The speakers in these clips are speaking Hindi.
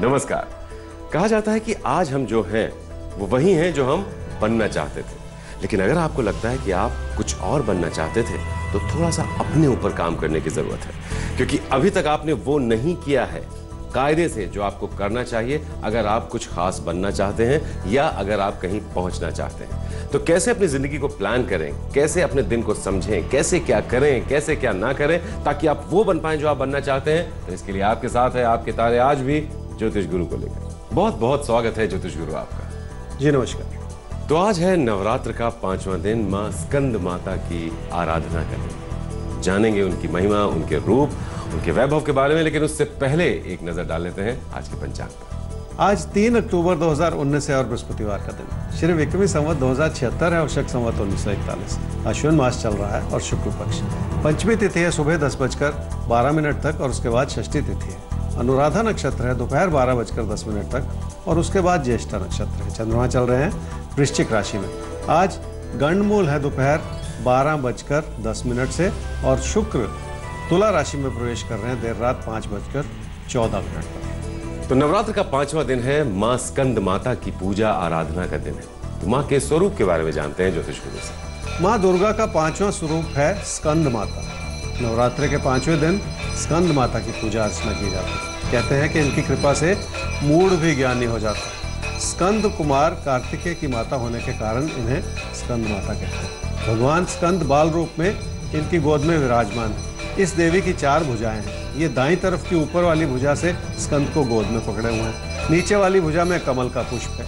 नमस्कार। कहा जाता है कि आज हम जो हैं, वो वही हैं जो हम बनना चाहते थे। लेकिन अगर आपको लगता है कि आप कुछ और बनना चाहते थे तो थोड़ा सा अपने ऊपर काम करने की ज़रूरत है। क्योंकि अभी तक आपने वो नहीं किया है। कायदे से जो आपको करना चाहिए, अगर आप कुछ खास बनना चाहते हैं या अगर आप कहीं पहुँचना चाहते हैं। तो कैसे अपनी ज़िंदगी को प्लान करें? कैसे अपने दिन को समझें? कैसे क्या करें? कैसे क्या ना करें? ताकि आप वो बन पाए जो आप बनना चाहते हैं। तो इसके लिए आपके साथ है, आपके तारे आज भी ज्योतिष गुरु को लेकर। बहुत बहुत स्वागत है ज्योतिष गुरु आपका। जी नमस्कार। तो आज है नवरात्र का पांचवा दिन माँ स्कंद माता की आराधना का दिन। जानेंगे उनकी महिमा उनके रूप उनके वैभव के बारे में लेकिन उससे पहले एक नज़र डाल लेते हैं आज के पंचांग पर। आज 3 अक्टूबर 2019 है और बृहस्पतिवार का दिन। श्री विक्रमी संवत 2076 है और शक संवत उन्नीस सौ इकतालीस। अश्विन मास चल रहा है और शुक्ल पक्ष। पंचमी तिथि है सुबह दस बजकर बारह मिनट तक और उसके बाद षष्ठी तिथि है। अनुराधा नक्षत्र है दोपहर बारह बजकर दस मिनट तक और उसके बाद ज्येष्ठा नक्षत्र है चंद्रमा चल रहे हैं वृश्चिक राशि में। आज गंडमूल है दोपहर बारह बजकर दस मिनट से और शुक्र तुला राशि में प्रवेश कर रहे हैं देर रात पाँच बजकर चौदह मिनट पर तो नवरात्र का पांचवा दिन है माँ स्कंद माता की पूजा आराधना का दिन है। तो माँ के स्वरूप के बारे में जानते हैं ज्योतिष गुरु से। माँ दुर्गा का पांचवा स्वरूप है स्कंद माता। नवरात्र के पाँचवें दिन स्कंद माता की पूजा अर्चना की जाती है। कहते हैं कि इनकी कृपा से मूड भी ज्ञानी हो जाता है। स्कंद कुमार कार्तिकेय की माता होने के कारण इन्हें स्कंद माता कहते हैं। भगवान स्कंद बाल रूप में इनकी गोद में विराजमान है। इस देवी की चार भुजाएँ हैं। ये दाई तरफ़ की ऊपर वाली भुजा से स्कंद को गोद में पकड़े हुए हैं। नीचे वाली भुजा में कमल का पुष्प है।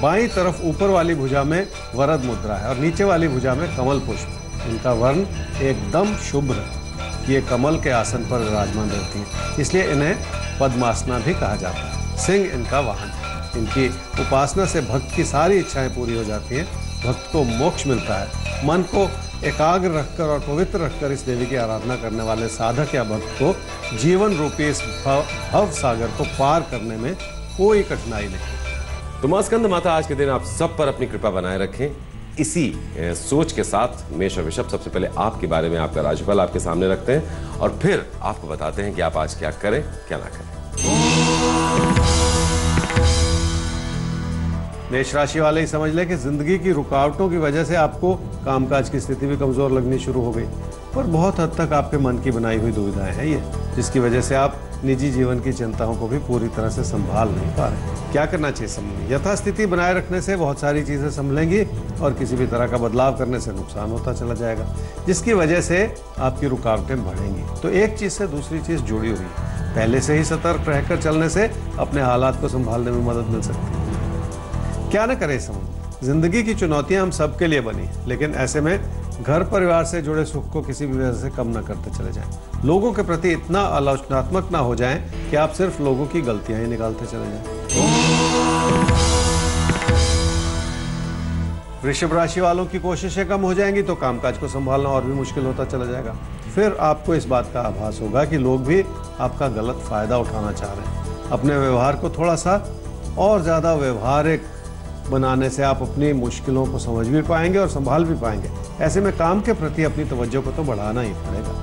बाई तरफ़ ऊपर वाली भुजा में वरद मुद्रा है और नीचे वाली भुजा में कमल पुष्प इनका वर्ण एकदम शुभ्र है। ये कमल के आसन पर विराजमान रहती है। इसलिए इन्हें पद्मासना भी कहा जाता है। सिंह इनका वाहन है। इनकी उपासना से भक्त की सारी इच्छाएँ पूरी हो जाती हैं। भक्त को मोक्ष मिलता है। मन को एकाग्र रखकर और पवित्र रखकर इस देवी की आराधना करने वाले साधक या भक्त को जीवन रूपी इस भव भव सागर को पार करने में कोई कठिनाई नहीं। तो माँ स्कंद माता, आज के दिन आप सब पर अपनी कृपा बनाए रखें। इसी सोच के साथ मेष और ऋषभ, सबसे पहले आपके बारे में आपका राशिफल आपके सामने रखते हैं और फिर आपको बताते हैं कि आप आज क्या करें, क्या ना करें। मेष राशि वाले ही समझ लें कि ज़िंदगी की रुकावटों की वजह से आपको कामकाज की स्थिति भी कमज़ोर लगनी शुरू हो गई। पर बहुत हद तक आपके मन की बनाई हुई दुविधाएँ हैं ये, जिसकी वजह से आप निजी जीवन की चिंताओं को भी पूरी तरह से संभाल नहीं पा रहे। क्या करना चाहिए समझ यथास्थिति बनाए रखने से बहुत सारी चीज़ें संभलेंगी और किसी भी तरह का बदलाव करने से नुकसान होता चला जाएगा, जिसकी वजह से आपकी रुकावटें बढ़ेंगी। तो एक चीज़ से दूसरी चीज़ जुड़ी हुई पहले से ही सतर्क रहकर चलने से अपने हालात को संभालने में मदद मिल सकती है। क्या ना करें समझ ज़िंदगी की चुनौतियाँ हम सबके लिए बनी लेकिन ऐसे में घर परिवार से जुड़े सुख को किसी भी वजह से कम न करते चले जाएँ। लोगों के प्रति इतना आलोचनात्मक ना हो जाएँ कि आप सिर्फ़ लोगों की गलतियाँ ही निकालते चले जाएँ। वृषभ राशि वालों की कोशिशें कम हो जाएँगी तो कामकाज को संभालना और भी मुश्किल होता चला जाएगा। फिर आपको इस बात का आभास होगा कि लोग भी आपका गलत फ़ायदा उठाना चाह रहे हैं। अपने व्यवहार को थोड़ा सा और ज़्यादा व्यवहारिक बनाने से आप अपनी मुश्किलों को समझ भी पाएँगे और संभाल भी पाएँगे। ऐसे में काम के प्रति अपनी तवज्जो को तो बढ़ाना ही पड़ेगा।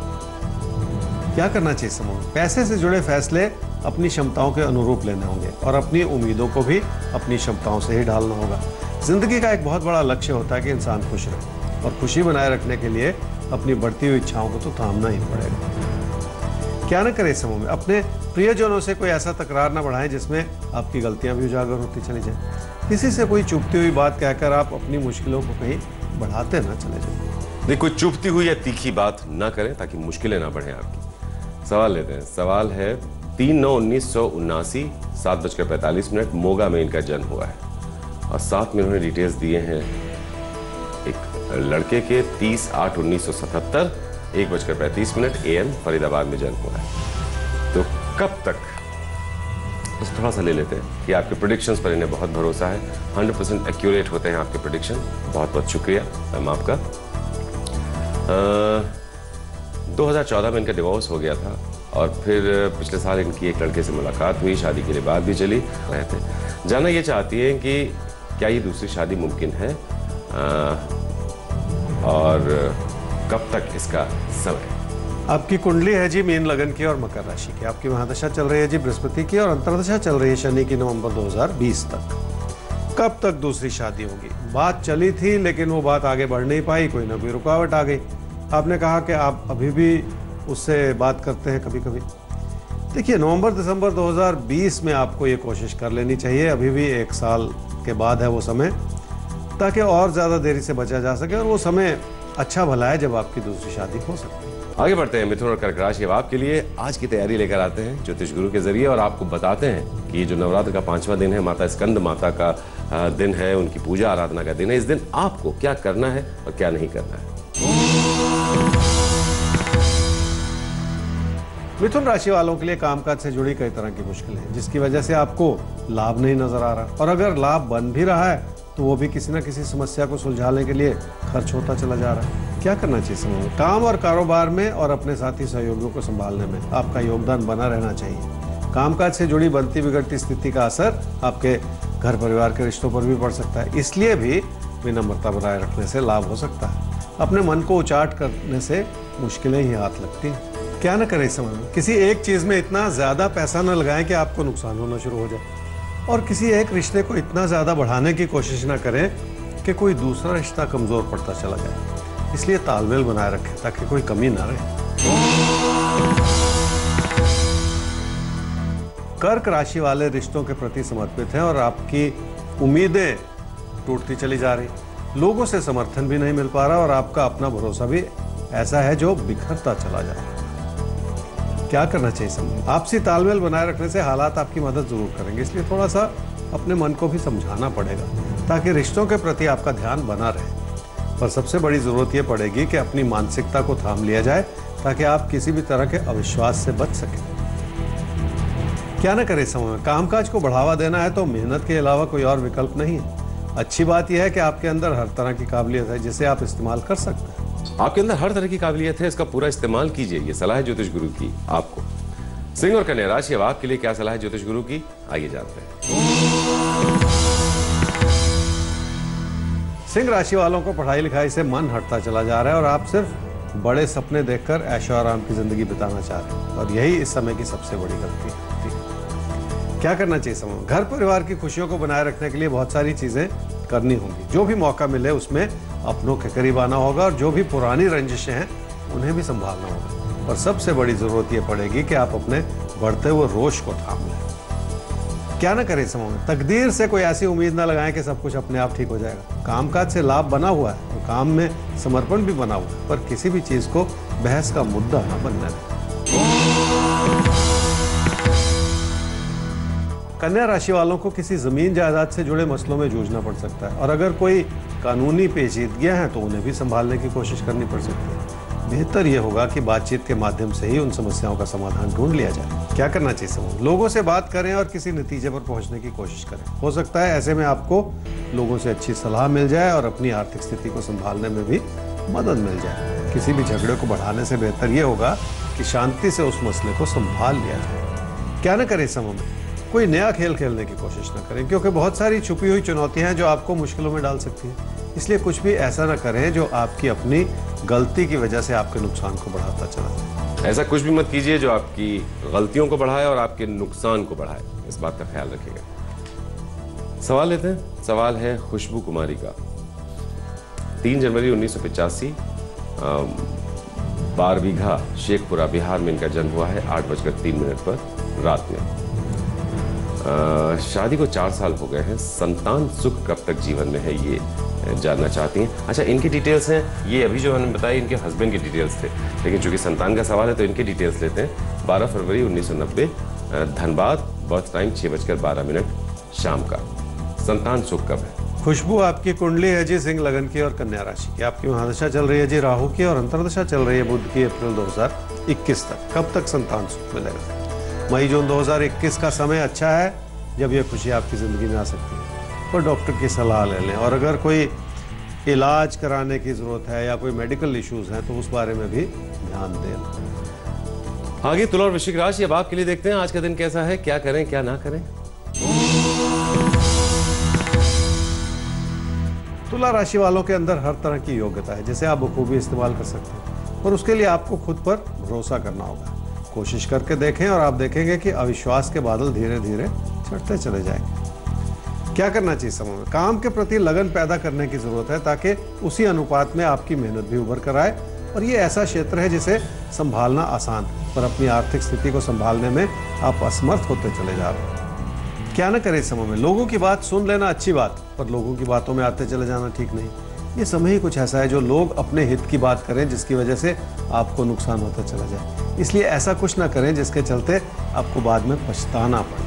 क्या करना चाहिए समूह? पैसे से जुड़े फैसले अपनी क्षमताओं के अनुरूप लेने होंगे और अपनी उम्मीदों को भी अपनी क्षमताओं से ही ढालना होगा। ज़िंदगी का एक बहुत बड़ा लक्ष्य होता है कि इंसान खुश रहे और खुशी बनाए रखने के लिए अपनी बढ़ती हुई इच्छाओं को तो थामना ही पड़ेगा। क्या ना करें इस समूह में? अपने प्रियजनों से कोई ऐसा तकरार ना बढ़ाएँ जिसमें आपकी गलतियाँ भी उजागर होती चली जाए। किसी से कोई चुपती हुई बात कहकर आप अपनी मुश्किलों को कहीं बढ़ाते ना चले जाए। नहीं, कोई चुपती हुई या तीखी बात ना करें ताकि मुश्किलें ना बढ़े आपकी। सवाल लेते हैं। सवाल है, तीन नौ उन्नीस सौ उन्नासी, सात बजकर पैंतालीस मिनट, मोगा में इनका जन्म हुआ है। और साथ में उन्होंने डिटेल्स दिए हैं एक लड़के के, तीस आठ उन्नीस सौ सतहत्तर, एक बजकर पैंतीस मिनट ए एम फरीदाबाद में जन्म हुआ है। तो कब तक बस थोड़ा सा ले लेते हैं कि आपके प्रोडिक्शंस पर इन्हें बहुत भरोसा है। 100 परसेंट एक्यूरेट होते हैं आपके प्रोडिक्शन बहुत बहुत शुक्रिया मैम आपका हज़ार चौदह में इनका डिवोर्स हो गया था और फिर पिछले साल इनकी एक लड़के से मुलाकात हुई शादी के लिए बात भी चली। रहे थे। जानना ये चाहती हैं कि क्या ये दूसरी शादी मुमकिन है? आ, और कब तक इसका समय? आपकी कुंडली है जी मीन लगन की और मकर राशि की। आपकी महादशा चल रही है जी बृहस्पति की और अंतरदशा चल रही है शनि की नवंबर 2020 तक। कब तक दूसरी शादी होगी? बात चली थी, लेकिन वो बात आगे बढ़ नहीं पाई, कोई ना कोई रुकावट आ गई। आपने कहा कि आप अभी भी उससे बात करते हैं कभी कभी देखिए, नवंबर दिसंबर 2020 में आपको ये कोशिश कर लेनी चाहिए। अभी भी एक साल के बाद है वो समय, ताकि और ज़्यादा देरी से बचा जा सके और वो समय अच्छा भला है जब आपकी दूसरी शादी हो सकती है। आगे बढ़ते हैं मिथुन और कर्क राशि। अब आपके लिए आज की तैयारी लेकर आते हैं ज्योतिष गुरु के ज़रिए और आपको बताते हैं कि ये जो नवरात्र का पांचवा दिन है, माता स्कंद माता का दिन है, उनकी पूजा आराधना का दिन है। इस दिन आपको क्या करना है और क्या नहीं करना है? मिथुन राशि वालों के लिए कामकाज से जुड़ी कई तरह की मुश्किलें हैं जिसकी वजह से आपको लाभ नहीं नज़र आ रहा। और अगर लाभ बन भी रहा है तो वो भी किसी ना किसी समस्या को सुलझाने के लिए खर्च होता चला जा रहा है। क्या करना चाहिए समय में? काम और कारोबार में और अपने साथी सहयोगियों को संभालने में आपका योगदान बना रहना चाहिए। कामकाज से जुड़ी बनती बिगड़ती स्थिति का असर आपके घर परिवार के रिश्तों पर भी पड़ सकता है। इसलिए भी विनम्रता बनाए रखने से लाभ हो सकता है। अपने मन को उचाट करने से मुश्किलें ही हाथ लगती हैं। क्या ना करें समय में। किसी एक चीज़ में इतना ज़्यादा पैसा न लगाएँ कि आपको नुकसान होना शुरू हो जाए। और किसी एक रिश्ते को इतना ज़्यादा बढ़ाने की कोशिश ना करें कि कोई दूसरा रिश्ता कमज़ोर पड़ता चला जाए। इसलिए तालमेल बनाए रखें ताकि कोई कमी ना रहे। कर्क राशि वाले रिश्तों के प्रति समर्पित हैं और आपकी उम्मीदें टूटती चली जा रही। लोगों से समर्थन भी नहीं मिल पा रहा और आपका अपना भरोसा भी ऐसा है जो बिखरता चला जा रहा है क्या करना चाहिए समय आपसी तालमेल बनाए रखने से हालात आपकी मदद ज़रूर करेंगे, इसलिए थोड़ा सा अपने मन को भी समझाना पड़ेगा, ताकि रिश्तों के प्रति आपका ध्यान बना रहे। पर सबसे बड़ी ज़रूरत यह पड़ेगी कि अपनी मानसिकता को थाम लिया जाए, ताकि आप किसी भी तरह के अविश्वास से बच सकें। क्या ना करें समय में? कामकाज को बढ़ावा देना है तो मेहनत के अलावा कोई और विकल्प नहीं है। अच्छी बात यह है कि आपके अंदर हर तरह की काबिलियत है जिसे आप इस्तेमाल कर सकते हैं। आपके अंदर हर तरह की काबिलियत है, इसका पूरा इस्तेमाल कीजिए। ये सलाह है ज्योतिष गुरु की, आपको। सिंह और कन्या राशि, अब आपके लिए क्या सलाह है ज्योतिष गुरु की? आइए जानते हैं। सिंह राशि वालों को पढ़ाई लिखाई से मन हटता चला जा रहा है और आप सिर्फ़ बड़े सपने देखकर ऐशो आराम की ज़िंदगी बिताना चाह रहे हैं। और यही इस समय की सबसे बड़ी गलती है। क्या करना चाहिए समय घर परिवार की खुशियों को बनाए रखने के लिए बहुत सारी चीज़ें करनी होगी। जो भी मौका मिले उसमें अपनों के करीब आना होगा और जो भी पुरानी रंजिशें हैं, उन्हें भी संभालना होगा। और सबसे बड़ी ज़रूरत यह पड़ेगी कि आप अपने बढ़ते हुए रोष को थाम लें। क्या ना करें समय में? तकदीर से कोई ऐसी उम्मीद ना लगाएँ कि सब कुछ अपने आप ठीक हो जाएगा। कामकाज से लाभ बना हुआ है और काम में समर्पण भी बना हुआ है, पर किसी भी चीज़ को बहस का मुद्दा ना बनना दें कन्या राशि वालों को किसी ज़मीन जायदाद से जुड़े मसलों में जूझना पड़ सकता है। और अगर कोई कानूनी पेचीदगियाँ हैं तो उन्हें भी संभालने की कोशिश करनी पड़ सकती है। बेहतर यह होगा कि बातचीत के माध्यम से ही उन समस्याओं का समाधान ढूंढ लिया जाए। क्या करना चाहिए समूह लोगों से बात करें और किसी नतीजे पर पहुँचने की कोशिश करें। हो सकता है ऐसे में आपको लोगों से अच्छी सलाह मिल जाए और अपनी आर्थिक स्थिति को संभालने में भी मदद मिल जाए। किसी भी झगड़े को बढ़ाने से बेहतर यह होगा कि शांति से उस मसले को संभाल लिया जाए। क्या ना करें समूह में? कोई नया खेल खेलने की कोशिश ना करें, क्योंकि बहुत सारी छुपी हुई चुनौतियाँ हैं जो आपको मुश्किलों में डाल सकती हैं। इसलिए कुछ भी ऐसा ना करें जो आपकी अपनी गलती की वजह से आपके नुकसान को बढ़ाता चला जाए ऐसा कुछ भी मत कीजिए जो आपकी गलतियों को बढ़ाए और आपके नुकसान को बढ़ाए। इस बात का ख्याल रखिएगा। सवाल लेते हैं। सवाल है खुशबू कुमारी का। तीन जनवरी उन्नीस सौ पिचासी बारबीघा शेखपुरा बिहार में इनका जन्म हुआ है, आठ बजकर तीन मिनट पर रात में। शादी को चार साल हो गए हैं। संतान सुख कब तक जीवन में है, ये जानना चाहती हैं। अच्छा इनकी डिटेल्स हैं। ये अभी जो हमने बताया इनके हस्बैंड की डिटेल्स थे। लेकिन चूँकि संतान का सवाल है तो इनकी डिटेल्स लेते हैं। 12 फरवरी 1990 धनबाद बर्थ टाइम छह बजकर बारह मिनट, शाम का। संतान सुख कब है? खुशबू आपकी कुंडली है जी सिंह लगन की और कन्या राशि की। आपकी महादशा चल रही है जी, राहु की और अंतरदशा चल रही है बुद्ध की, अप्रैल 2021 तक। कब तक संतान सुख मिलेगा? मई जून 2021 का समय अच्छा है जब यह खुशी आपकी ज़िंदगी में आ सकती है। तो डॉक्टर की सलाह ले लें और अगर कोई इलाज कराने की ज़रूरत है या कोई मेडिकल इश्यूज़ हैं तो उस बारे में भी ध्यान दें। आगे तुला और वृश्चिक राशि अब आपके लिए देखते हैं आज का दिन कैसा है क्या करें क्या ना करें। तुला राशि वालों के अंदर हर तरह की योग्यता है जिसे आप बखूबी इस्तेमाल कर सकते हैं और उसके लिए आपको खुद पर भरोसा करना होगा। कोशिश करके देखें और आप देखेंगे कि अविश्वास के बादल धीरे धीरे छटते चले जाएँगे। क्या करना चाहिए समय में? काम के प्रति लगन पैदा करने की ज़रूरत है ताकि उसी अनुपात में आपकी मेहनत भी उभर कर आए और ये ऐसा क्षेत्र है जिसे संभालना आसान पर अपनी आर्थिक स्थिति को संभालने में आप असमर्थ होते चले जा रहे हैं। क्या ना करें इस समय में? लोगों की बात सुन लेना अच्छी बात, पर लोगों की बातों में आते चले जाना ठीक नहीं। ये समय ही कुछ ऐसा है जो लोग अपने हित की बात करें जिसकी वजह से आपको नुकसान होता चला जाए। इसलिए ऐसा कुछ ना करें जिसके चलते आपको बाद में पछताना पड़े।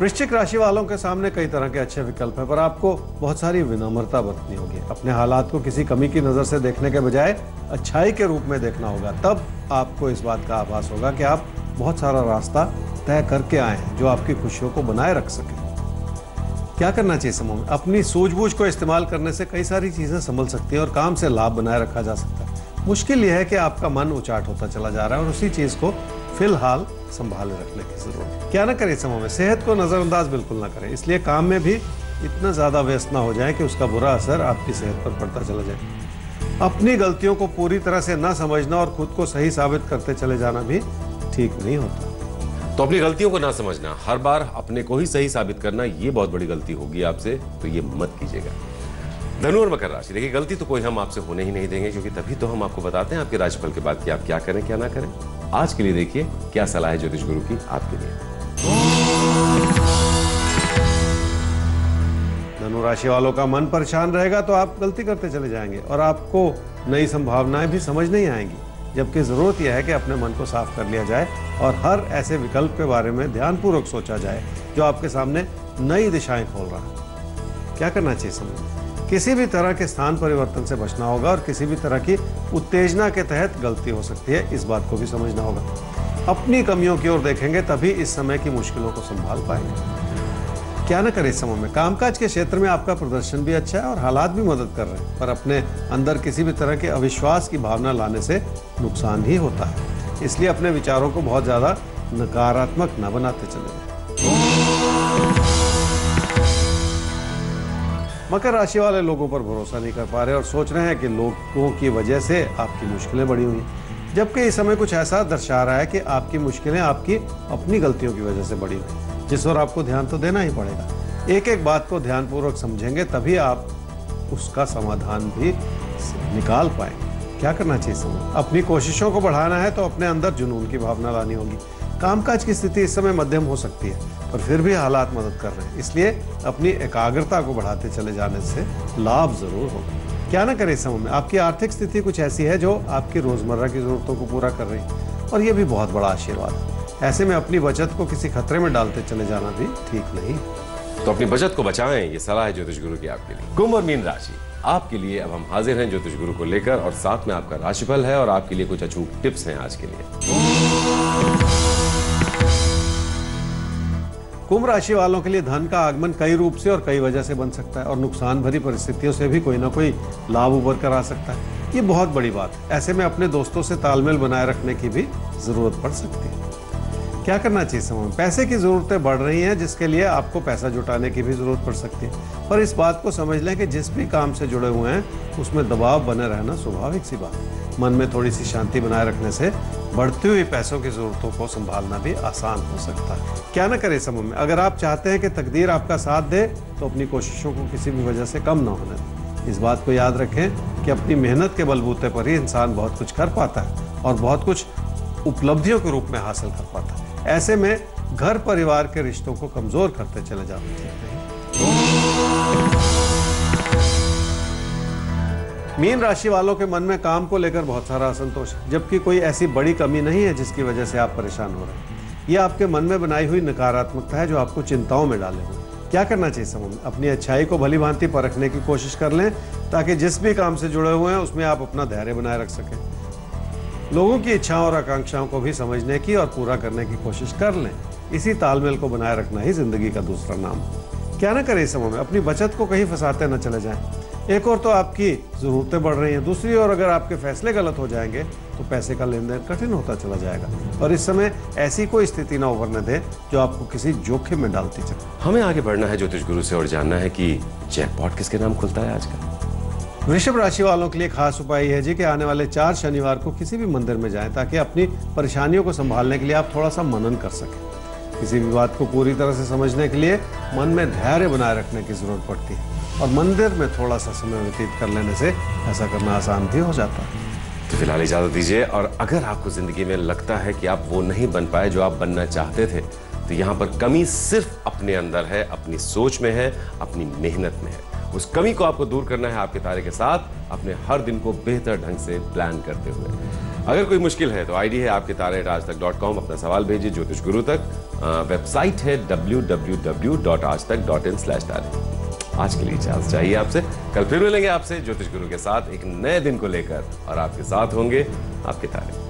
वृश्चिक राशि वालों के सामने कई तरह के अच्छे विकल्प हैं, पर आपको बहुत सारी विनम्रता बरतनी होगी। अपने हालात को किसी कमी की नज़र से देखने के बजाय अच्छाई के रूप में देखना होगा। तब आपको इस बात का आभास होगा कि आप बहुत सारा रास्ता तय करके आए हैं जो आपकी खुशियों को बनाए रख सके। क्या करना चाहिए समूह में? अपनी सूझबूझ को इस्तेमाल करने से कई सारी चीज़ें संभल सकती हैं और काम से लाभ बनाए रखा जा सकता है। मुश्किल यह है कि आपका मन उचाट होता चला जा रहा है और उसी चीज़ को फ़िलहाल संभाले रखने की ज़रूरत है। क्या ना करें समय में? सेहत को नज़रअंदाज बिल्कुल ना करें। इसलिए काम में भी इतना ज़्यादा व्यस्त ना हो जाए कि उसका बुरा असर आपकी सेहत पर पड़ता चला जाए। अपनी गलतियों को पूरी तरह से ना समझना और खुद को सही साबित करते चले जाना भी ठीक नहीं होता। तो अपनी गलतियों को ना समझना, हर बार अपने को ही सही साबित करना, ये बहुत बड़ी गलती होगी आपसे तो ये मत कीजिएगा। धनु और मकर राशि, देखिए, गलती तो कोई हम आपसे होने ही नहीं देंगे, क्योंकि तभी तो हम आपको बताते हैं आपके राशिफल के बाद कि आप क्या करें, क्या ना करें। आज के लिए देखिए, क्या सलाह है ज्योतिष गुरु की आपके लिए। धनु राशि वालों का मन परेशान रहेगा तो आप गलती करते चले जाएँगे, और आपको नई संभावनाएँ भी समझ नहीं आएँगी। जबकि ज़रूरत यह है कि अपने मन को साफ़ कर लिया जाए और हर ऐसे विकल्प के बारे में ध्यानपूर्वक सोचा जाए, जो आपके सामने नई दिशाएँ खोल रहा है। क्या करना चाहिए समझ किसी भी तरह के स्थान परिवर्तन से बचना होगा और किसी भी तरह की उत्तेजना के तहत गलती हो सकती है, इस बात को भी समझना होगा। अपनी कमियों की ओर देखेंगे, तभी इस समय की मुश्किलों को संभाल पाएँगे। क्या ना करें इस समय में? कामकाज के क्षेत्र में आपका प्रदर्शन भी अच्छा है और हालात भी मदद कर रहे हैं, पर अपने अंदर किसी भी तरह के अविश्वास की भावना लाने से नुकसान ही होता है। इसलिए अपने विचारों को बहुत ज़्यादा नकारात्मक न बनाते चले। मकर राशि वाले लोगों पर भरोसा नहीं कर पा रहे और सोच रहे हैं कि लोगों की वजह से आपकी मुश्किलें बढ़ी हुई। जबकि इस समय कुछ ऐसा दर्शा रहा है कि आपकी मुश्किलें आपकी अपनी गलतियों की वजह से बढ़ी हुई। जिस पर आपको ध्यान तो देना ही पड़ेगा। एक एक बात को ध्यानपूर्वक समझेंगे, तभी आप उसका समाधान भी निकाल पाएँगे। क्या करना चाहिए समय? अपनी कोशिशों को बढ़ाना है तो अपने अंदर जुनून की भावना लानी होगी। कामकाज की स्थिति इस समय मध्यम हो सकती है, पर फिर भी हालात मदद कर रहे हैं। इसलिए अपनी एकाग्रता को बढ़ाते चले जाने से लाभ ज़रूर होगा। क्या ना करें इस समय में? आपकी आर्थिक स्थिति कुछ ऐसी है जो आपकी रोज़मर्रा की जरूरतों को पूरा कर रही है, और ये भी बहुत बड़ा आशीर्वाद है। ऐसे में अपनी बचत को किसी खतरे में डालते चले जाना भी ठीक नहीं। तो अपनी बचत को बचाएँ ये सलाह है ज्योतिष गुरु की आपके लिए। कुंभ और मीन राशि आपके लिए अब हम हाजिर हैं ज्योतिष गुरु को लेकर और साथ में आपका राशिफल है और आपके लिए कुछ अचूक टिप्स हैं आज के लिए। कुंभ राशि वालों के लिए धन का आगमन कई रूप से और कई वजह से बन सकता है और नुकसान भरी परिस्थितियों से भी कोई ना कोई लाभ उभर कर आ सकता है। ये बहुत बड़ी बात है। ऐसे में अपने दोस्तों से तालमेल बनाए रखने की भी ज़रूरत पड़ सकती है। क्या करना चाहिए समय में पैसे की जरूरतें बढ़ रही हैं, जिसके लिए आपको पैसा जुटाने की भी ज़रूरत पड़ सकती है। पर इस बात को समझ लें कि जिस भी काम से जुड़े हुए हैं, उसमें दबाव बने रहना स्वाभाविक सी बात मन में थोड़ी सी शांति बनाए रखने से बढ़ती हुई पैसों की जरूरतों को संभालना भी आसान हो सकता है। क्या ना करें समूह में। अगर आप चाहते हैं कि तकदीर आपका साथ दे तो अपनी कोशिशों को किसी भी वजह से कम ना होने दें। इस बात को याद रखें कि अपनी मेहनत के बलबूते पर ही इंसान बहुत कुछ कर पाता है और बहुत कुछ उपलब्धियों के रूप में हासिल कर पाता है। ऐसे में घर परिवार के रिश्तों को कमज़ोर करते चले जाते चाहिए मीन राशि वालों के मन में काम को लेकर बहुत सारा असंतोष है, जबकि कोई ऐसी बड़ी कमी नहीं है जिसकी वजह से आप परेशान हो रहे हैं। ये आपके मन में बनाई हुई नकारात्मकता है जो आपको चिंताओं में डाले हुए क्या करना चाहिए समूह अपनी अच्छाई को भली भांति परखने की कोशिश कर लें, ताकि जिस भी काम से जुड़े हुए हैं, उसमें आप अपना धैर्य बनाए रख सकें। लोगों की इच्छाओं और आकांक्षाओं को भी समझने की और पूरा करने की कोशिश कर लें। इसी तालमेल को बनाए रखना ही ज़िंदगी का दूसरा नाम। क्या ना करें इस समय में, अपनी बचत को कहीं फंसाते न चले जाएँ। एक और तो आपकी ज़रूरतें बढ़ रही हैं, दूसरी ओर अगर आपके फैसले गलत हो जाएँगे तो पैसे का लेन देन कठिन होता चला जाएगा। और इस समय ऐसी कोई स्थिति ना उभरने दे, जो आपको किसी जोखिम में डालती चले। हमें आगे बढ़ना है ज्योतिष गुरु से और जानना है कि जैकपॉट किसके नाम खुलता है आजकल। वृषभ राशि वालों के लिए खास उपाय यह है जी कि आने वाले चार शनिवार को किसी भी मंदिर में जाएँ ताकि अपनी परेशानियों को संभालने के लिए आप थोड़ा सा मनन कर सकें। किसी भी बात को पूरी तरह से समझने के लिए मन में धैर्य बनाए रखने की ज़रूरत पड़ती है और मंदिर में थोड़ा सा समय व्यतीत कर लेने से ऐसा करना आसान भी हो जाता है। तो फ़िलहाल इजाज़त दीजिए और अगर आपको ज़िंदगी में लगता है कि आप वो नहीं बन पाए जो आप बनना चाहते थे तो यहाँ पर कमी सिर्फ़ अपने अंदर है, अपनी सोच में है, अपनी मेहनत में है। उस कमी को आपको दूर करना है आपके तारे के साथ, अपने हर दिन को बेहतर ढंग से प्लान करते हुए। अगर कोई मुश्किल है तो आईडी है आपके तारे आज तक डॉट कॉम, अपना सवाल भेजिए ज्योतिष गुरु तक। वेबसाइट है डब्ल्यू डब्ल्यू डब्ल्यू डॉट आज तक डॉट इन स्लैश तारे। आज के लिए इजाज़त चाहिए आपसे। कल फिर मिलेंगे आपसे ज्योतिष गुरु के साथ। एक नए दिन को लेकर और आपके साथ होंगे आपके तारे।